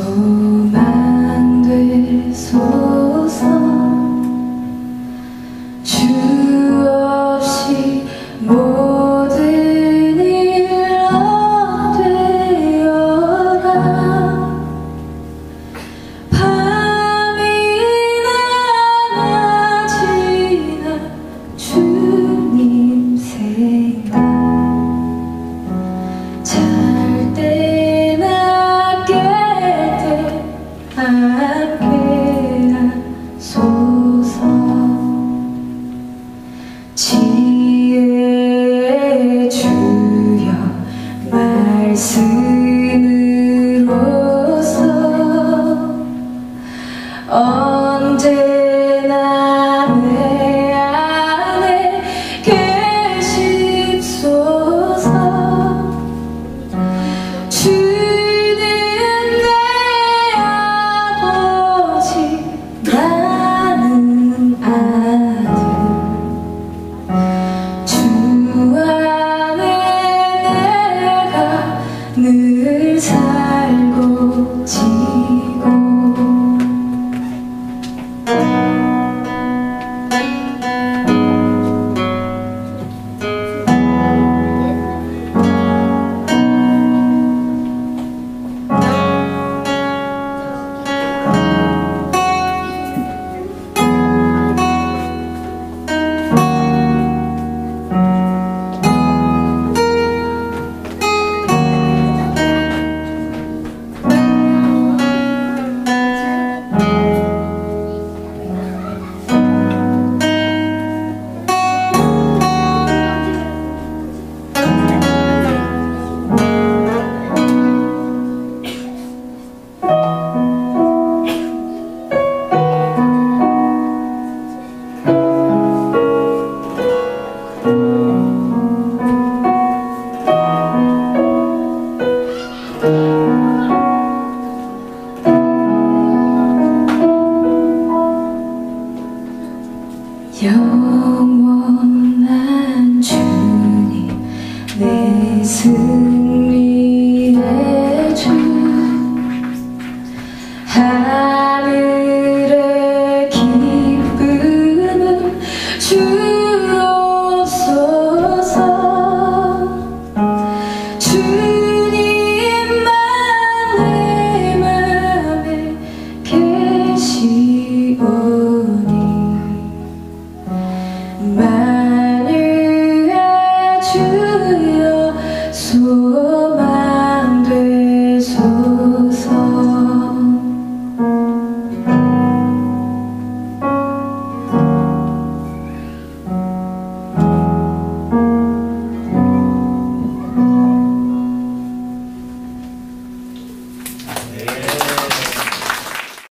소망되소서. 살고 지고 有我